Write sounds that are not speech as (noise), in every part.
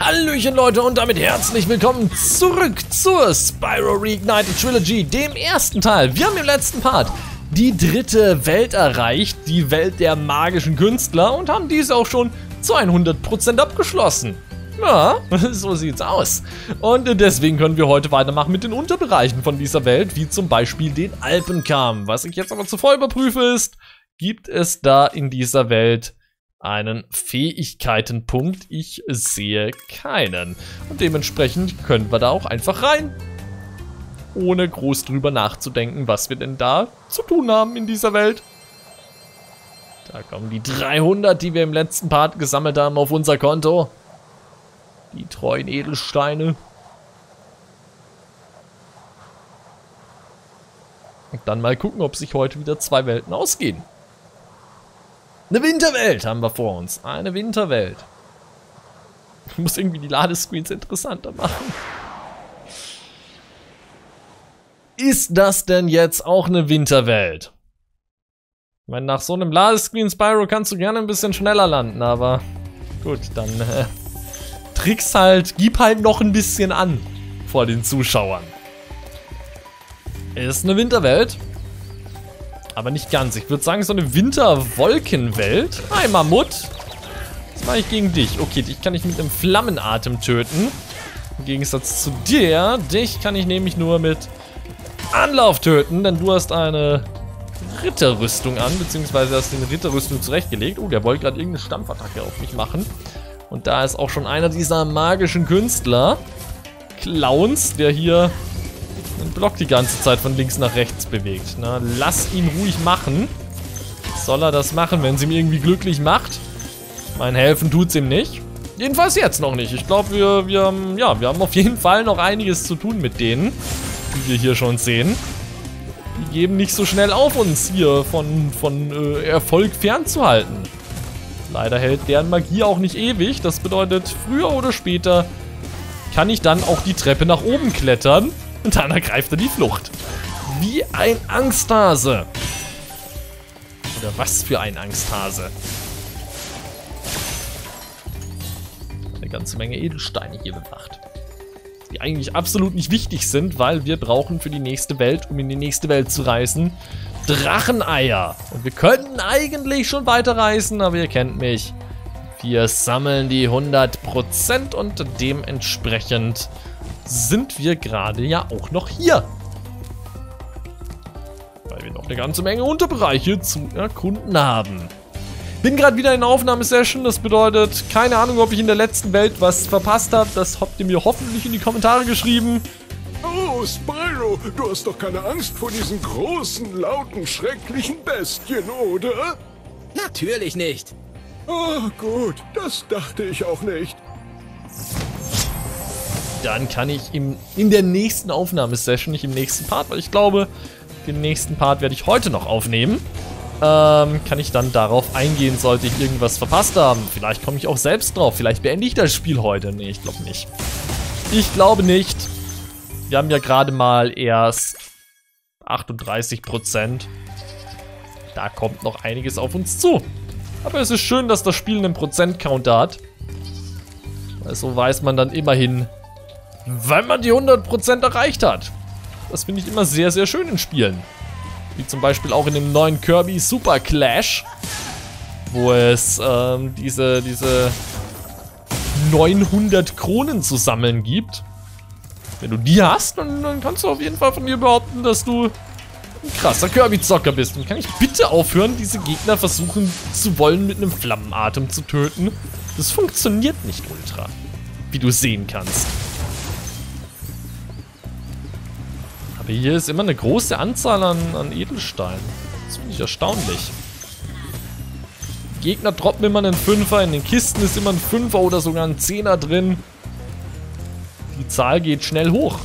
Hallöchen Leute und damit herzlich willkommen zurück zur Spyro Reignited Trilogy, dem ersten Teil. Wir haben im letzten Part die dritte Welt erreicht, die Welt der magischen Künstler und haben diese auch schon zu 100% abgeschlossen. Ja, (laughs) so sieht's aus. Und deswegen können wir heute weitermachen mit den Unterbereichen von dieser Welt, wie zum Beispiel den Alpenkamm. Was ich jetzt aber zuvor überprüfe ist, gibt es da in dieser Welt einen Fähigkeitenpunkt. Ich sehe keinen. Und dementsprechend können wir da auch einfach rein. Ohne groß drüber nachzudenken, was wir denn da zu tun haben in dieser Welt. Da kommen die 300, die wir im letzten Part gesammelt haben, auf unser Konto. Die treuen Edelsteine. Und dann mal gucken, ob sich heute wieder zwei Welten ausgehen. Eine Winterwelt haben wir vor uns. Eine Winterwelt. Ich muss irgendwie die Ladescreens interessanter machen. Ist das denn jetzt auch eine Winterwelt? Ich meine, nach so einem Ladescreen Spyro kannst du gerne ein bisschen schneller landen, aber gut, dann äh, tricks halt, gib halt noch ein bisschen an vor den Zuschauern. Ist eine Winterwelt. Aber nicht ganz. Ich würde sagen, so eine Winterwolkenwelt. Hi, Mammut. Was mache ich gegen dich? Okay, dich kann ich mit einem Flammenatem töten. Im Gegensatz zu dir. Dich kann ich nämlich nur mit Anlauf töten, denn du hast eine Ritterrüstung an, beziehungsweise hast eine Ritterrüstung zurechtgelegt. Oh, der wollte gerade irgendeine Stampfattacke auf mich machen. Und da ist auch schon einer dieser magischen Künstler. Clowns, der hier den Block die ganze Zeit von links nach rechts bewegt. Na, lass ihn ruhig machen. Soll er das machen, wenn sie ihm irgendwie glücklich macht? Mein Helfen tut's ihm nicht. Jedenfalls jetzt noch nicht. Ich glaube, wir, wir, haben, ja, wir haben auf jeden Fall noch einiges zu tun mit denen, wie wir hier schon sehen. Die geben nicht so schnell auf, uns hier von, von äh, Erfolg fernzuhalten. Leider hält deren Magie auch nicht ewig. Das bedeutet, früher oder später kann ich dann auch die Treppe nach oben klettern und dann ergreift er die Flucht. Wie ein Angsthase. Oder was für ein Angsthase. Eine ganze Menge Edelsteine hier bewacht. Die eigentlich absolut nicht wichtig sind, weil wir brauchen für die nächste Welt, um in die nächste Welt zu reisen, Dracheneier. Und wir könnten eigentlich schon weiterreisen, aber ihr kennt mich. Wir sammeln die 100% und dementsprechend sind wir gerade ja auch noch hier. Weil wir noch eine ganze Menge Unterbereiche zu erkunden haben. Bin gerade wieder in der Aufnahmesession, das bedeutet, keine Ahnung, ob ich in der letzten Welt was verpasst habe. Das habt ihr mir hoffentlich in die Kommentare geschrieben. Oh, Spyro, du hast doch keine Angst vor diesen großen, lauten, schrecklichen Bestien, oder? Natürlich nicht. Oh, gut, das dachte ich auch nicht. Dann kann ich im, in der nächsten Aufnahmesession, nicht im nächsten Part, weil ich glaube, den nächsten Part werde ich heute noch aufnehmen. Ähm, kann ich dann darauf eingehen, sollte ich irgendwas verpasst haben. Vielleicht komme ich auch selbst drauf. Vielleicht beende ich das Spiel heute. Nee, ich glaube nicht. Ich glaube nicht. Wir haben ja gerade mal erst 38%. Da kommt noch einiges auf uns zu. Aber es ist schön, dass das Spiel einen Prozentcounter hat. Also weiß man dann immerhin, weil man die 100% erreicht hat. Das finde ich immer sehr, sehr schön in Spielen. Wie zum Beispiel auch in dem neuen Kirby Super Clash, wo es ähm, diese, diese 900 Kronen zu sammeln gibt. Wenn du die hast, dann, dann kannst du auf jeden Fall von dir behaupten, dass du ein krasser Kirby-Zocker bist. Und kann ich bitte aufhören, diese Gegner versuchen zu wollen, mit einem Flammenatem zu töten? Das funktioniert nicht ultra, wie du sehen kannst. Aber hier ist immer eine große Anzahl an, an Edelsteinen. Das finde ich erstaunlich. Gegner droppen immer einen Fünfer, in den Kisten ist immer ein Fünfer oder sogar ein Zehner drin. Die Zahl geht schnell hoch.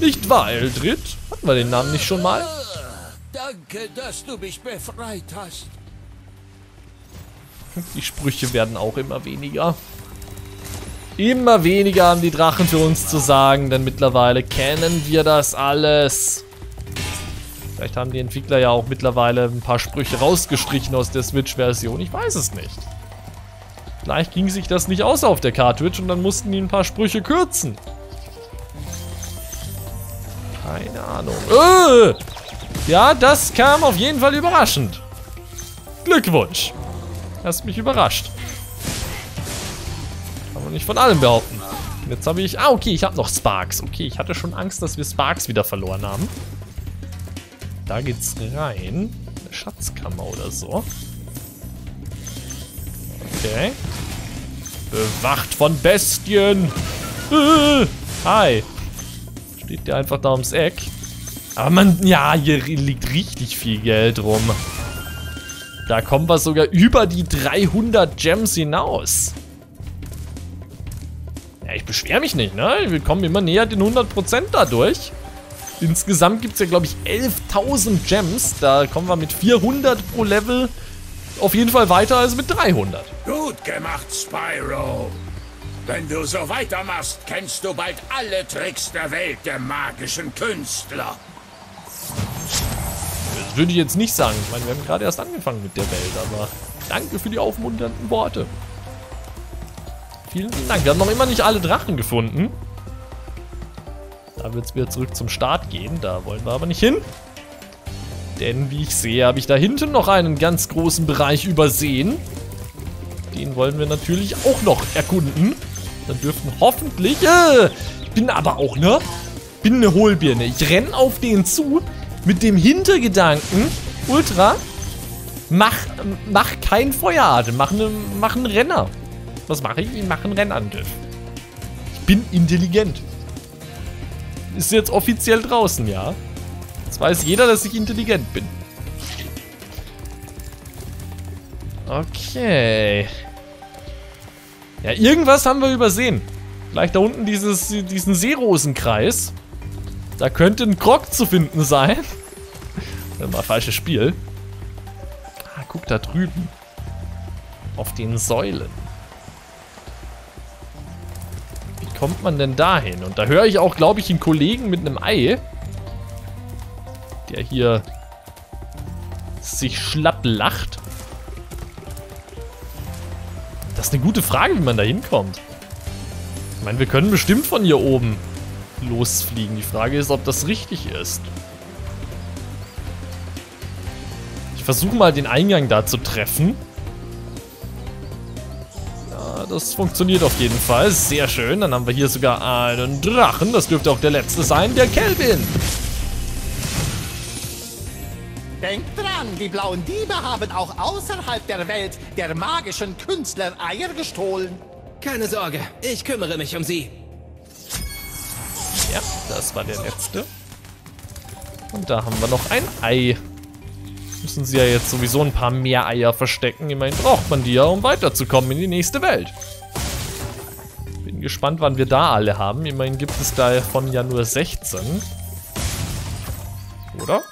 Nicht wahr, Eldrit? Hatten wir den Namen nicht schon mal? Danke, dass du mich befreit hast. Die Sprüche werden auch immer weniger. Immer weniger haben die Drachen für uns zu sagen, denn mittlerweile kennen wir das alles. Vielleicht haben die Entwickler ja auch mittlerweile ein paar Sprüche rausgestrichen aus der Switch-Version. Ich weiß es nicht. Vielleicht ging sich das nicht aus auf der Cartridge und dann mussten die ein paar Sprüche kürzen. Keine Ahnung. Äh! Ja, das kam auf jeden Fall überraschend. Glückwunsch. Hast mich überrascht. Kann nicht von allem behaupten. Jetzt habe ich... Ah, okay, ich habe noch Sparks. Okay, ich hatte schon Angst, dass wir Sparks wieder verloren haben. Da geht's rein. Eine Schatzkammer oder so. Okay. Bewacht von Bestien. Äh, hi. Steht der einfach da ums Eck. Aber man, ja, hier liegt richtig viel Geld rum. Da kommen wir sogar über die 300 Gems hinaus. Ja, ich beschwere mich nicht, ne? Wir kommen immer näher den 100% dadurch. Insgesamt gibt es ja, glaube ich, 11.000 Gems. Da kommen wir mit 400 pro Level auf jeden Fall weiter als mit 300. Gut gemacht, Spyro. Wenn du so weitermachst, kennst du bald alle Tricks der Welt der magischen Künstler. Das würde ich jetzt nicht sagen. Ich meine, wir haben gerade erst angefangen mit der Welt, aber danke für die aufmunternden Worte. Vielen, Dank. Wir haben noch immer nicht alle Drachen gefunden. Da wird es wieder zurück zum Start gehen. Da wollen wir aber nicht hin. Denn wie ich sehe, habe ich da hinten noch einen ganz großen Bereich übersehen. Den wollen wir natürlich auch noch erkunden. Dann dürften hoffentlich... Äh, ich bin aber auch, ne? Bin eine Hohlbirne. Ich renne auf den zu mit dem Hintergedanken, Ultra, mach, mach kein Feueratem, mach, ne, mach einen Renner. Was mache ich? Ich mache einen Rennangriff. Ich bin intelligent. Ist jetzt offiziell draußen, ja. Jetzt weiß jeder, dass ich intelligent bin. Okay. Ja, irgendwas haben wir übersehen. Vielleicht da unten dieses, diesen Seerosenkreis. Da könnte ein Krog zu finden sein. (laughs) Mal falsches Spiel. Ah, guck da drüben. Auf den Säulen. Kommt man denn da hin? Und da höre ich auch, glaube ich, einen Kollegen mit einem Ei. Der hier sich schlapp lacht. Das ist eine gute Frage, wie man da hinkommt. Ich meine, wir können bestimmt von hier oben losfliegen. Die Frage ist, ob das richtig ist. Ich versuche mal den Eingang da zu treffen. Das funktioniert auf jeden Fall. Sehr schön. Dann haben wir hier sogar einen Drachen. Das dürfte auch der letzte sein, der Kelvin. Denkt dran, die blauen Diebe haben auch außerhalb der Welt der magischen Künstler Eier gestohlen. Keine Sorge, ich kümmere mich um sie. Ja, das war der letzte. Und da haben wir noch ein Ei. Müssen sie ja jetzt sowieso ein paar mehr Eier verstecken. Immerhin braucht man die ja, um weiterzukommen in die nächste Welt. Bin gespannt, wann wir da alle haben. Immerhin gibt es davon ja nur 16. Oder?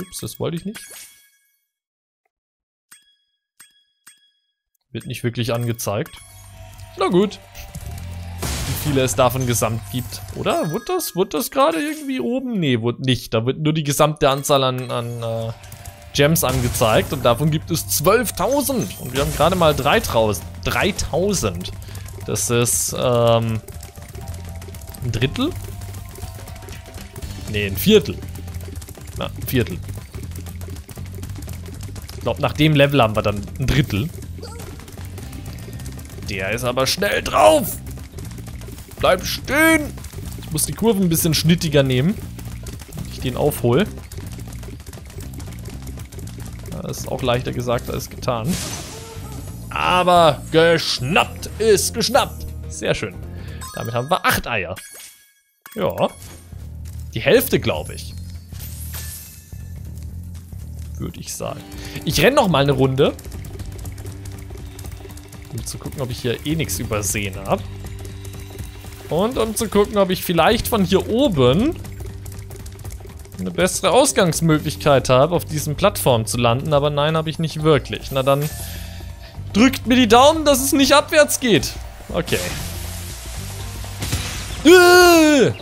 Ups, das wollte ich nicht. Wird nicht wirklich angezeigt. Na gut viele es davon gesamt gibt. Oder? Wurde das, wurde das gerade irgendwie oben? Nee, wurde nicht. Da wird nur die gesamte Anzahl an, an äh, Gems angezeigt und davon gibt es 12.000. Und wir haben gerade mal 3.000. 3.000. Das ist, ähm, ein Drittel? Nee, ein Viertel. Na, ein Viertel. Ich glaube, nach dem Level haben wir dann ein Drittel. Der ist aber schnell drauf. Bleib stehen! Ich muss die Kurven ein bisschen schnittiger nehmen. Ich den aufhole. Das ist auch leichter gesagt als getan. Aber geschnappt ist geschnappt. Sehr schön. Damit haben wir acht Eier. Ja. Die Hälfte, glaube ich. Würde ich sagen. Ich renne noch mal eine Runde. Um zu gucken, ob ich hier eh nichts übersehen habe. Und um zu gucken, ob ich vielleicht von hier oben eine bessere Ausgangsmöglichkeit habe, auf diesen Plattformen zu landen. Aber nein, habe ich nicht wirklich. Na dann drückt mir die Daumen, dass es nicht abwärts geht. Okay. Äh!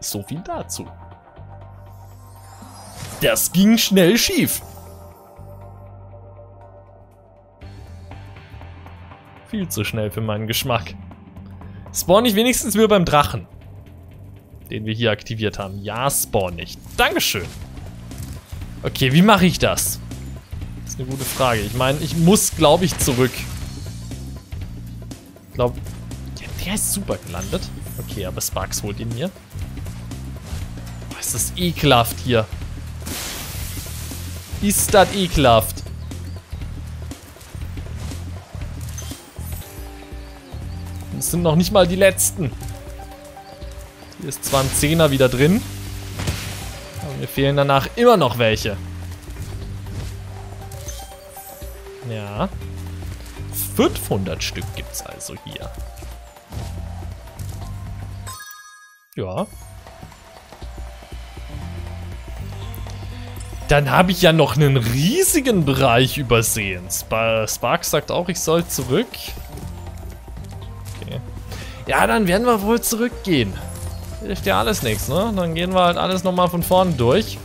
So viel dazu. Das ging schnell schief. Viel zu schnell für meinen Geschmack. Spawn ich wenigstens wieder beim Drachen. Den wir hier aktiviert haben. Ja, spawn nicht. Dankeschön. Okay, wie mache ich das? Das ist eine gute Frage. Ich meine, ich muss, glaube ich, zurück. Ich glaube, der, der ist super gelandet. Okay, aber Sparks holt ihn mir. Oh, ist das ekelhaft hier. Ist das ekelhaft. Das sind noch nicht mal die letzten. Hier ist zwar ein Zehner wieder drin. Aber mir fehlen danach immer noch welche. Ja. 500 Stück gibt's also hier. Ja. Dann habe ich ja noch einen riesigen Bereich übersehen. Sp Sparks sagt auch, ich soll zurück. Ja, dann werden wir wohl zurückgehen. Hilft ja alles nichts, ne? Dann gehen wir halt alles nochmal von vorne durch.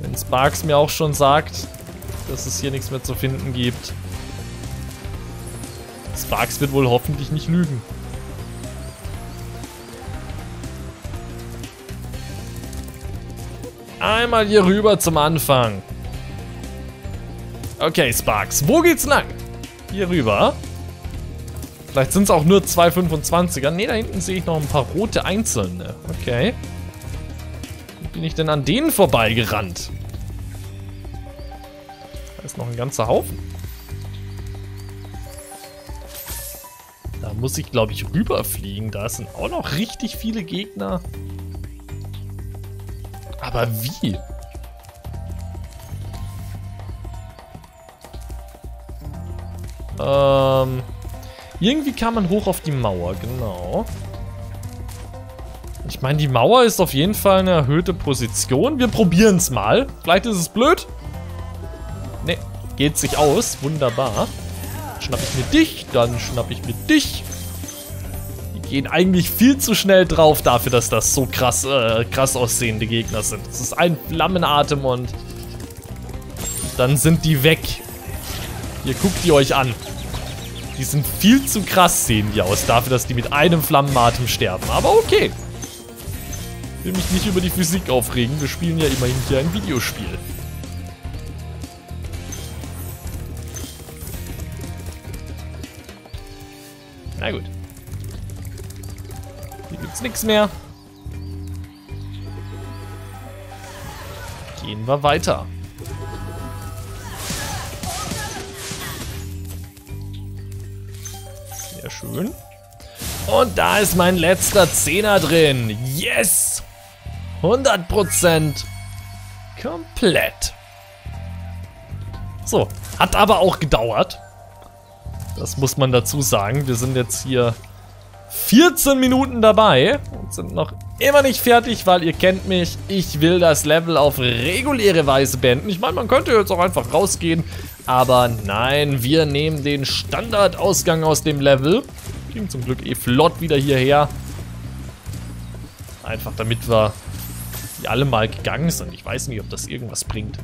Wenn Sparks mir auch schon sagt, dass es hier nichts mehr zu finden gibt. Sparks wird wohl hoffentlich nicht lügen. Einmal hier rüber zum Anfang. Okay, Sparks. Wo geht's lang? Hier rüber. Vielleicht sind es auch nur zwei 25er. Ne, da hinten sehe ich noch ein paar rote Einzelne. Okay. Wie bin ich denn an denen vorbeigerannt? Da ist noch ein ganzer Haufen. Da muss ich, glaube ich, rüberfliegen. Da sind auch noch richtig viele Gegner. Aber wie? Ähm, irgendwie kam man hoch auf die Mauer, genau. Ich meine, die Mauer ist auf jeden Fall eine erhöhte Position. Wir probieren es mal. Vielleicht ist es blöd. Ne, geht sich aus. Wunderbar. Schnapp ich mir dich, dann schnapp ich mir dich. Die gehen eigentlich viel zu schnell drauf dafür, dass das so krass, äh, krass aussehende Gegner sind. Das ist ein Flammenatem und dann sind die weg. Hier, guckt die euch an. Die sind viel zu krass, sehen die aus, dafür, dass die mit einem Flammenatem sterben. Aber okay. Ich will mich nicht über die Physik aufregen. Wir spielen ja immerhin hier ein Videospiel. Na gut. Hier gibt's nichts mehr. Gehen wir weiter. Schön. Und da ist mein letzter Zehner drin. Yes! 100% komplett. So, hat aber auch gedauert. Das muss man dazu sagen. Wir sind jetzt hier 14 Minuten dabei und sind noch immer nicht fertig, weil ihr kennt mich. Ich will das Level auf reguläre Weise beenden. Ich meine, man könnte jetzt auch einfach rausgehen, aber nein, wir nehmen den Standardausgang aus dem Level. Ging zum Glück eh flott wieder hierher. Einfach damit wir die alle mal gegangen sind. Ich weiß nicht, ob das irgendwas bringt.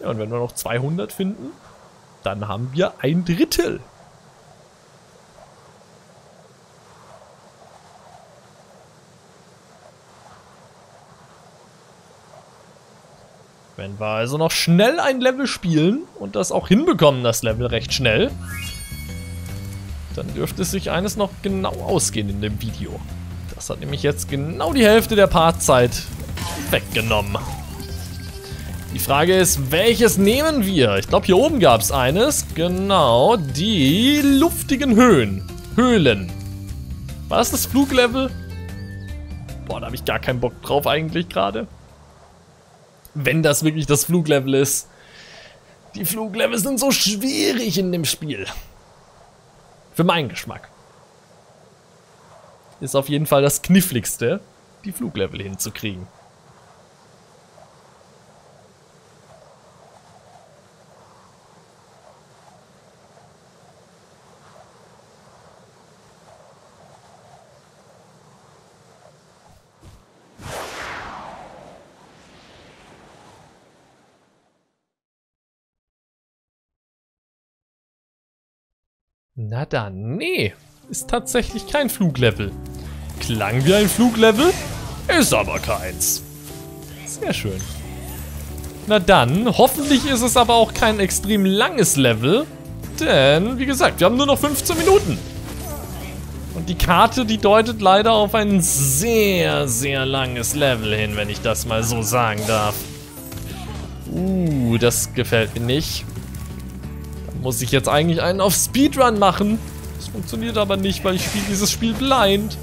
Ja, und wenn wir noch 200 finden, dann haben wir ein Drittel. Wenn wir also noch schnell ein Level spielen und das auch hinbekommen, das Level recht schnell, dann dürfte sich eines noch genau ausgehen in dem Video. Das hat nämlich jetzt genau die Hälfte der Partzeit weggenommen. Die Frage ist, welches nehmen wir? Ich glaube, hier oben gab es eines. Genau, die luftigen Höhen. Höhlen. War das das Fluglevel? Boah, da habe ich gar keinen Bock drauf eigentlich gerade. Wenn das wirklich das Fluglevel ist. Die Fluglevel sind so schwierig in dem Spiel. Für meinen Geschmack. Ist auf jeden Fall das kniffligste, die Fluglevel hinzukriegen. Na dann, nee. Ist tatsächlich kein Fluglevel. Klang wie ein Fluglevel, ist aber keins. Sehr schön. Na dann, hoffentlich ist es aber auch kein extrem langes Level. Denn, wie gesagt, wir haben nur noch 15 Minuten. Und die Karte, die deutet leider auf ein sehr, sehr langes Level hin, wenn ich das mal so sagen darf. Uh, das gefällt mir nicht. Muss ich jetzt eigentlich einen auf Speedrun machen. Das funktioniert aber nicht, weil ich spiele dieses Spiel blind.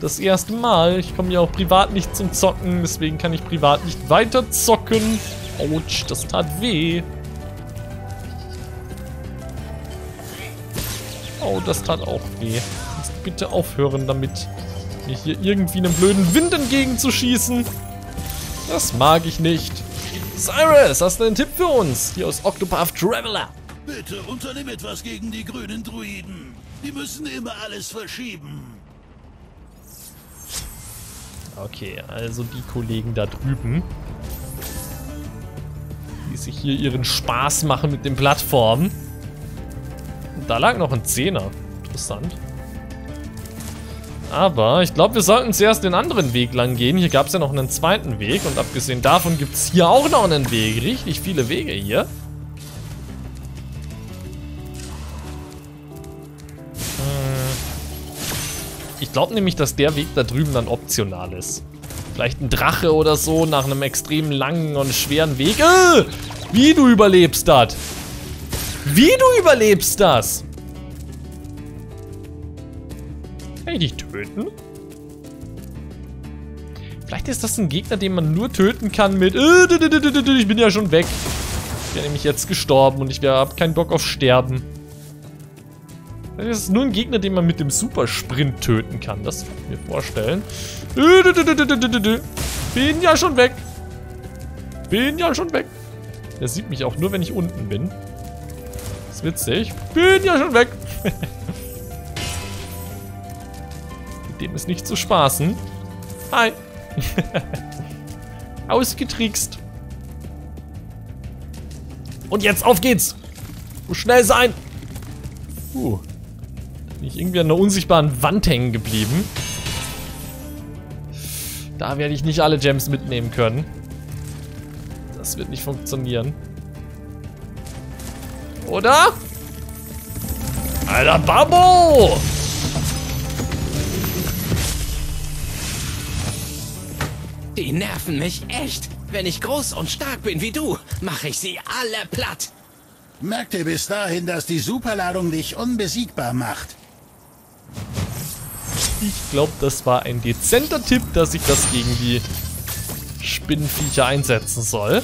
Das erste Mal. Ich komme ja auch privat nicht zum Zocken, deswegen kann ich privat nicht weiter zocken. Autsch, das tat weh. Oh, das tat auch weh. Jetzt bitte aufhören damit, mir hier irgendwie einen blöden Wind entgegenzuschießen. Das mag ich nicht. Cyrus, hast du einen Tipp für uns? Hier aus Octopath Traveler. Bitte unternimm etwas gegen die grünen Druiden. Die müssen immer alles verschieben. Okay, also die Kollegen da drüben. Die sich hier ihren Spaß machen mit den Plattformen. Und da lag noch ein Zehner. Interessant. Aber ich glaube, wir sollten zuerst den anderen Weg lang gehen. Hier gab es ja noch einen zweiten Weg. Und abgesehen davon gibt es hier auch noch einen Weg. Richtig viele Wege hier. Glaube nämlich, dass der Weg da drüben dann optional ist. Vielleicht ein Drache oder so nach einem extrem langen und schweren Weg. Äh, wie du überlebst das? Wie du überlebst das? Kann ich dich töten? Vielleicht ist das ein Gegner, den man nur töten kann mit... Äh, ich bin ja schon weg. Ich bin nämlich jetzt gestorben und ich habe keinen Bock auf Sterben. Das ist nur ein Gegner, den man mit dem Supersprint töten kann. Das kann ich mir vorstellen. Bin ja schon weg. Bin ja schon weg. Der sieht mich auch nur, wenn ich unten bin. Das ist witzig. Bin ja schon weg. (laughs) mit dem ist nicht zu spaßen. Hi. (laughs) Ausgetrickst. Und jetzt auf geht's. Muss schnell sein. Uh. Bin ich irgendwie an einer unsichtbaren Wand hängen geblieben. Da werde ich nicht alle Gems mitnehmen können. Das wird nicht funktionieren. Oder? Alter Babo! Die nerven mich echt. Wenn ich groß und stark bin wie du, mache ich sie alle platt. Merkt ihr bis dahin, dass die Superladung dich unbesiegbar macht? Ich glaube, das war ein dezenter Tipp, dass ich das gegen die Spinnenviecher einsetzen soll.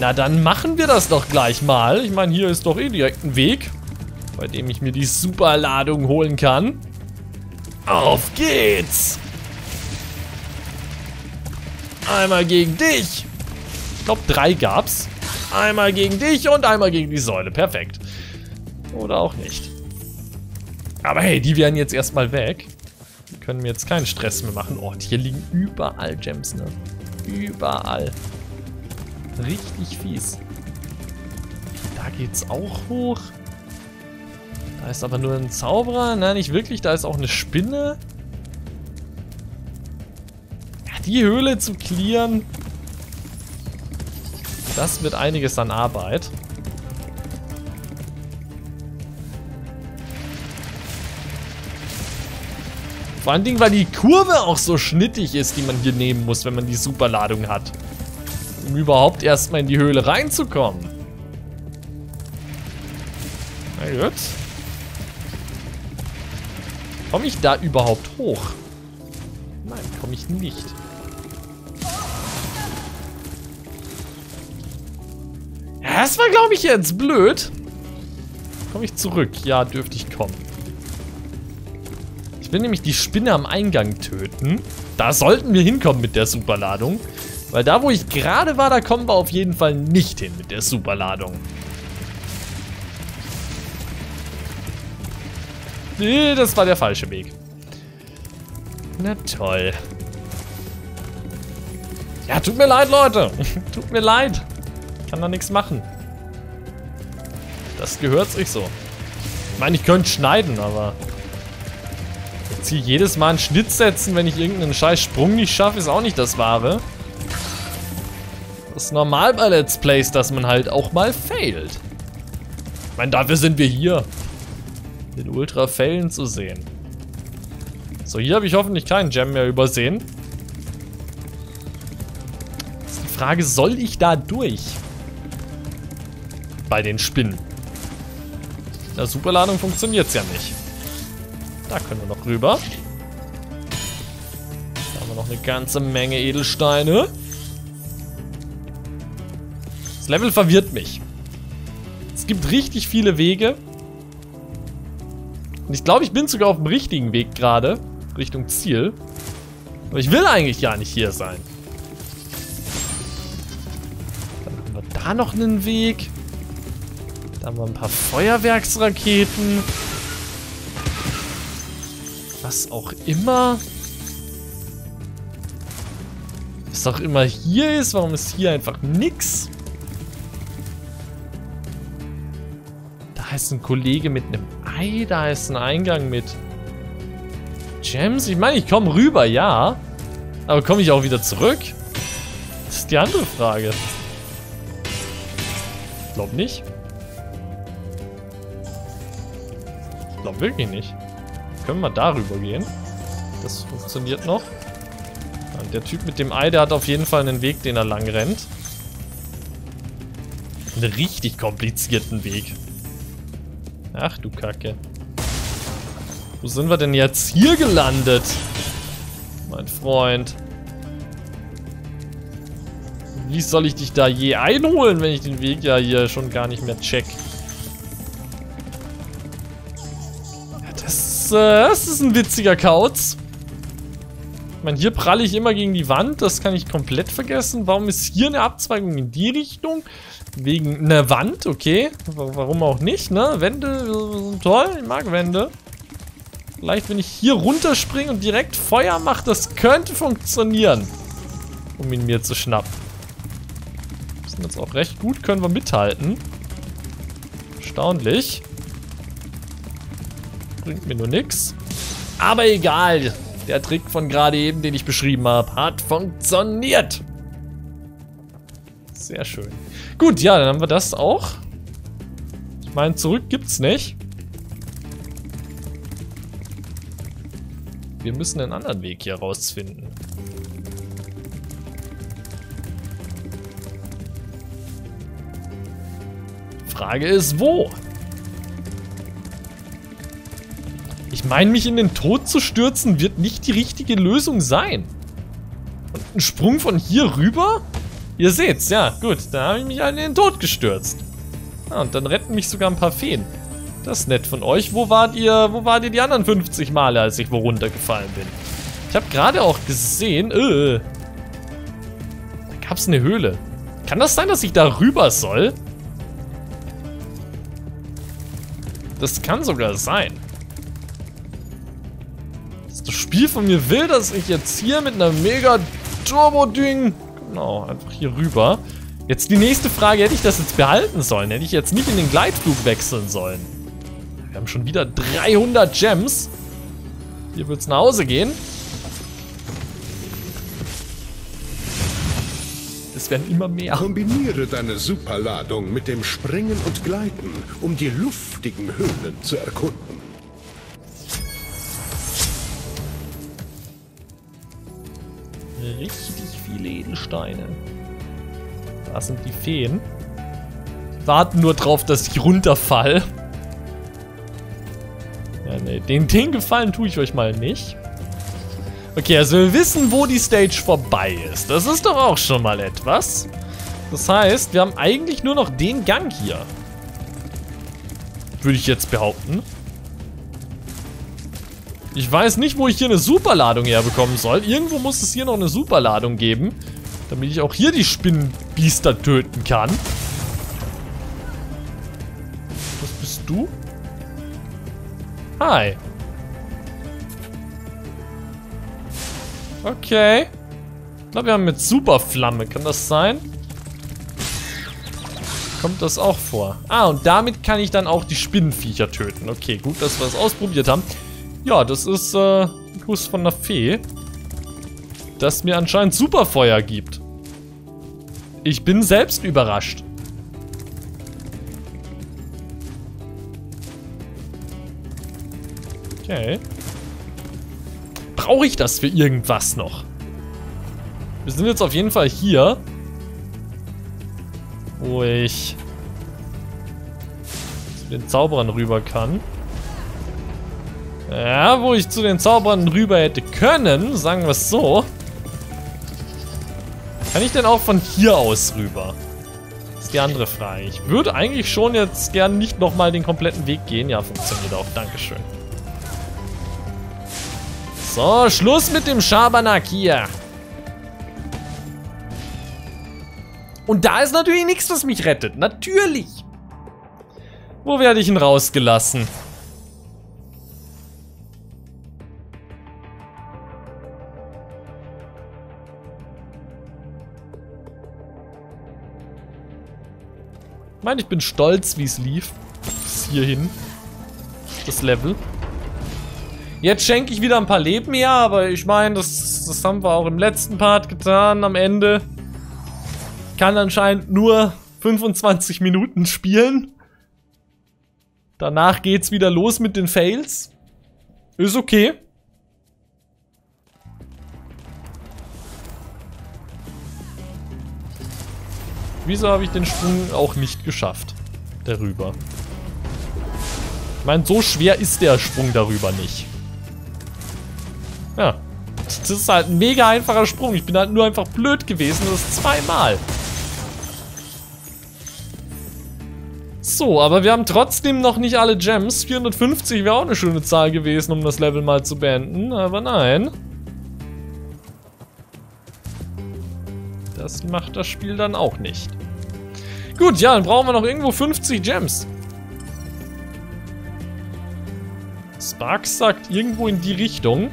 Na, dann machen wir das doch gleich mal. Ich meine, hier ist doch eh direkt ein Weg, bei dem ich mir die Superladung holen kann. Auf geht's! Einmal gegen dich. Ich glaube, drei gab's. Einmal gegen dich und einmal gegen die Säule. Perfekt. Oder auch nicht. Aber hey, die werden jetzt erstmal weg. Die können mir jetzt keinen Stress mehr machen. Oh, hier liegen überall Gems, ne? Überall. Richtig fies. Da geht's auch hoch. Da ist aber nur ein Zauberer. Nein, nicht wirklich. Da ist auch eine Spinne. Ja, die Höhle zu clearen. Das wird einiges an Arbeit. Vor allen Dingen, weil die Kurve auch so schnittig ist, die man hier nehmen muss, wenn man die Superladung hat. Um überhaupt erstmal in die Höhle reinzukommen. Na gut. Komme ich da überhaupt hoch? Nein, komme ich nicht. Das war, glaube ich, jetzt blöd. Komme ich zurück? Ja, dürfte ich kommen. Ich will nämlich die Spinne am Eingang töten. Da sollten wir hinkommen mit der Superladung. Weil da, wo ich gerade war, da kommen wir auf jeden Fall nicht hin mit der Superladung. Nee, das war der falsche Weg. Na toll. Ja, tut mir leid, Leute. (laughs) tut mir leid. Kann da nichts machen. Das gehört sich so. Ich meine, ich könnte schneiden, aber... Hier jedes Mal einen Schnitt setzen, wenn ich irgendeinen scheiß Sprung nicht schaffe, ist auch nicht das Wahre. Das ist normal bei Let's Plays, dass man halt auch mal failt. Ich meine, dafür sind wir hier. Den Ultra-Fällen zu sehen. So, hier habe ich hoffentlich keinen Gem mehr übersehen. Ist die Frage, soll ich da durch? Bei den Spinnen. In der Superladung funktioniert es ja nicht. Da können wir noch rüber. Da haben wir noch eine ganze Menge Edelsteine. Das Level verwirrt mich. Es gibt richtig viele Wege. Und ich glaube, ich bin sogar auf dem richtigen Weg gerade. Richtung Ziel. Aber ich will eigentlich gar nicht hier sein. Dann haben wir da noch einen Weg. Da haben wir ein paar Feuerwerksraketen. Was auch immer. Was auch immer hier ist. Warum ist hier einfach nix? Da ist ein Kollege mit einem Ei. Da ist ein Eingang mit Gems. Ich meine, ich komme rüber, ja. Aber komme ich auch wieder zurück? Das ist die andere Frage. Ich glaube nicht. Ich glaube wirklich nicht. Können wir darüber gehen? Das funktioniert noch. Und der Typ mit dem Ei, der hat auf jeden Fall einen Weg, den er lang rennt. Einen richtig komplizierten Weg. Ach du Kacke. Wo sind wir denn jetzt hier gelandet? Mein Freund. Wie soll ich dich da je einholen, wenn ich den Weg ja hier schon gar nicht mehr check? Das, äh, das ist ein witziger Kauz. Ich meine, hier pralle ich immer gegen die Wand. Das kann ich komplett vergessen. Warum ist hier eine Abzweigung in die Richtung? Wegen einer Wand, okay. Warum auch nicht, ne? Wände sind toll. Ich mag Wände. Vielleicht, wenn ich hier runterspringe und direkt Feuer mache, das könnte funktionieren. Um ihn mir zu schnappen. Das sind jetzt auch recht gut, können wir mithalten. Erstaunlich. Bringt mir nur nichts. Aber egal. Der Trick von gerade eben, den ich beschrieben habe, hat funktioniert. Sehr schön. Gut, ja, dann haben wir das auch. Ich meine, zurück gibt's nicht. Wir müssen einen anderen Weg hier rausfinden. Frage ist, wo? Ich meine, mich in den Tod zu stürzen, wird nicht die richtige Lösung sein. Und ein Sprung von hier rüber? Ihr seht's, ja, gut. Da habe ich mich halt in den Tod gestürzt. Ah, und dann retten mich sogar ein paar Feen. Das ist nett von euch. Wo wart ihr, wo wart ihr die anderen 50 Male, als ich wo runtergefallen bin? Ich habe gerade auch gesehen, äh, da gab es eine Höhle. Kann das sein, dass ich da rüber soll? Das kann sogar sein. Spiel von mir will, dass ich jetzt hier mit einer mega Turbo-Ding, genau, einfach hier rüber. Jetzt die nächste Frage, hätte ich das jetzt behalten sollen? Hätte ich jetzt nicht in den Gleitflug wechseln sollen? Wir haben schon wieder 300 Gems. Hier wird es nach Hause gehen. Es werden immer mehr. Kombiniere deine Superladung mit dem Springen und Gleiten, um die luftigen Höhlen zu erkunden. Richtig viele Edelsteine. Da sind die Feen. Warten nur drauf, dass ich runterfall. Ja, nee, den, den Gefallen tue ich euch mal nicht. Okay, also wir wissen, wo die Stage vorbei ist. Das ist doch auch schon mal etwas. Das heißt, wir haben eigentlich nur noch den Gang hier. Würde ich jetzt behaupten. Ich weiß nicht, wo ich hier eine Superladung herbekommen soll. Irgendwo muss es hier noch eine Superladung geben. Damit ich auch hier die Spinnenbiester töten kann. Was bist du? Hi. Okay. Ich glaube, wir haben mit Superflamme. Kann das sein? kommt das auch vor. Ah, und damit kann ich dann auch die Spinnenviecher töten. Okay, gut, dass wir das ausprobiert haben. Ja, das ist äh, ein Kuss von der Fee. Das mir anscheinend Superfeuer gibt. Ich bin selbst überrascht. Okay. Brauche ich das für irgendwas noch? Wir sind jetzt auf jeden Fall hier. Wo ich zu den Zauberern rüber kann. Ja, wo ich zu den Zauberern rüber hätte können, sagen wir es so. Kann ich denn auch von hier aus rüber? Ist die andere Frage. Ich würde eigentlich schon jetzt gern nicht nochmal den kompletten Weg gehen. Ja, funktioniert auch. Dankeschön. So, Schluss mit dem Schabernack hier. Und da ist natürlich nichts, was mich rettet. Natürlich. Wo werde ich ihn rausgelassen? Ich meine, ich bin stolz, wie es lief. Bis hierhin. Das Level. Jetzt schenke ich wieder ein paar Leben, ja, aber ich meine, das, das haben wir auch im letzten Part getan, am Ende. Ich kann anscheinend nur 25 Minuten spielen. Danach geht's wieder los mit den Fails. Ist okay. Wieso habe ich den Sprung auch nicht geschafft? Darüber. Ich meine, so schwer ist der Sprung darüber nicht. Ja. Das ist halt ein mega einfacher Sprung. Ich bin halt nur einfach blöd gewesen. Das ist zweimal. So, aber wir haben trotzdem noch nicht alle Gems. 450 wäre auch eine schöne Zahl gewesen, um das Level mal zu beenden. Aber nein. Das macht das Spiel dann auch nicht. Gut, ja, dann brauchen wir noch irgendwo 50 Gems. Sparks sagt irgendwo in die Richtung.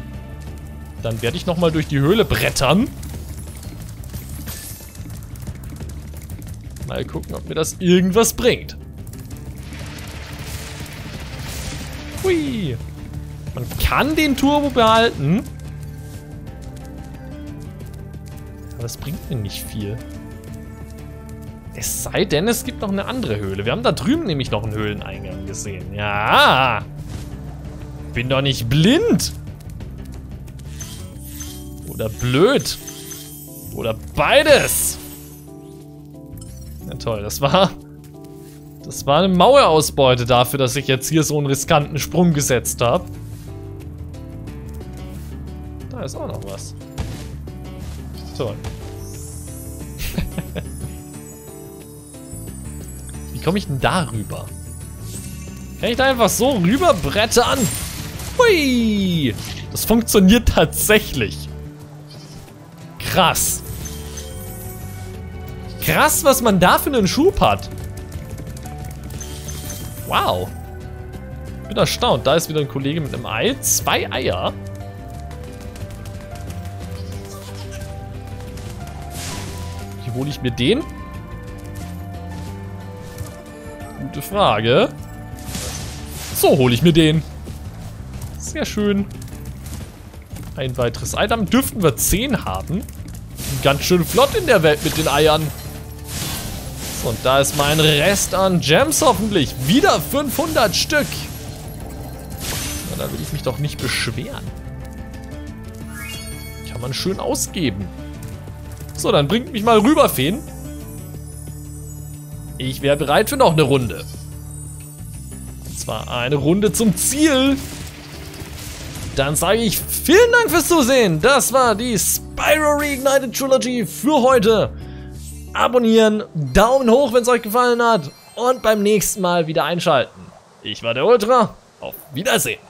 Dann werde ich nochmal durch die Höhle brettern. Mal gucken, ob mir das irgendwas bringt. Hui. Man kann den Turbo behalten. Aber das bringt mir nicht viel. Es sei denn, es gibt noch eine andere Höhle. Wir haben da drüben nämlich noch einen Höhleneingang gesehen. Ja. Bin doch nicht blind. Oder blöd. Oder beides. Na toll, das war... Das war eine Mauerausbeute dafür, dass ich jetzt hier so einen riskanten Sprung gesetzt habe. Da ist auch noch was. Toll. Wie komme ich denn da rüber? Kann ich da einfach so rüberbrettern? Hui! Das funktioniert tatsächlich. Krass. Krass, was man da für einen Schub hat. Wow. Bin erstaunt. Da ist wieder ein Kollege mit einem Ei. Zwei Eier. Wie hole ich mir den? Gute Frage. So hole ich mir den. Sehr schön. Ein weiteres Ei. Dürften wir 10 haben. Ganz schön flott in der Welt mit den Eiern. Und da ist mein Rest an Gems hoffentlich. Wieder 500 Stück. Na, da will ich mich doch nicht beschweren. Kann man schön ausgeben. So, dann bringt mich mal rüber, Feen. Ich wäre bereit für noch eine Runde. Und zwar eine Runde zum Ziel. Dann sage ich vielen Dank fürs Zusehen. Das war die Spyro Reignited Trilogy für heute. Abonnieren, Daumen hoch, wenn es euch gefallen hat und beim nächsten Mal wieder einschalten. Ich war der Ultra. Auf Wiedersehen.